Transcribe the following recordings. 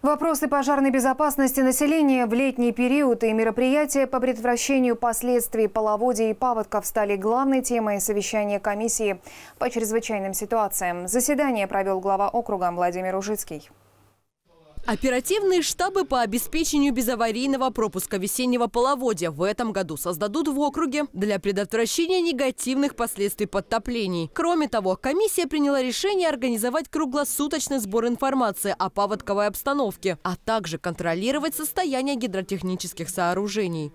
Вопросы пожарной безопасности населения в летний период и мероприятия по предотвращению последствий половодья и паводков стали главной темой совещания комиссии по чрезвычайным ситуациям. Заседание провел глава округа Владимир Ужицкий. Оперативные штабы по обеспечению безаварийного пропуска весеннего половодья в этом году создадут в округе для предотвращения негативных последствий подтоплений. Кроме того, комиссия приняла решение организовать круглосуточный сбор информации о паводковой обстановке, а также контролировать состояние гидротехнических сооружений.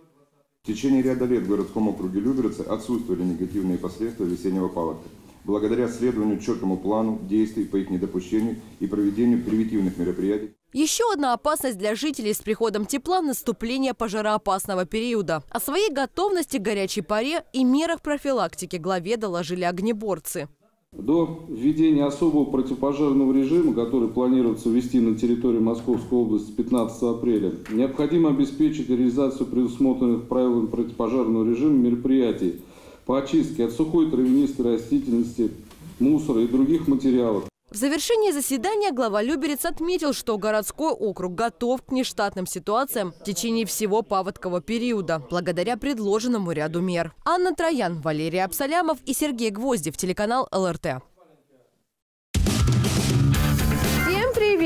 В течение ряда лет в городском округе Люберцы отсутствовали негативные последствия весеннего паводка благодаря следованию четкому плану действий по их недопущению и проведению превентивных мероприятий. Еще одна опасность для жителей с приходом тепла – наступление пожароопасного периода. О своей готовности к горячей паре и мерах профилактики главе доложили огнеборцы. До введения особого противопожарного режима, который планируется ввести на территории Московской области 15 апреля, необходимо обеспечить реализацию предусмотренных правилами противопожарного режима мероприятий по очистке от сухой травянистой растительности, мусора и других материалов. В завершении заседания глава Люберец отметил, что городской округ готов к нештатным ситуациям в течение всего паводкового периода, благодаря предложенному ряду мер. Анна Троян, Валерий Абсалямов и Сергей Гвоздев, телеканал ЛРТ.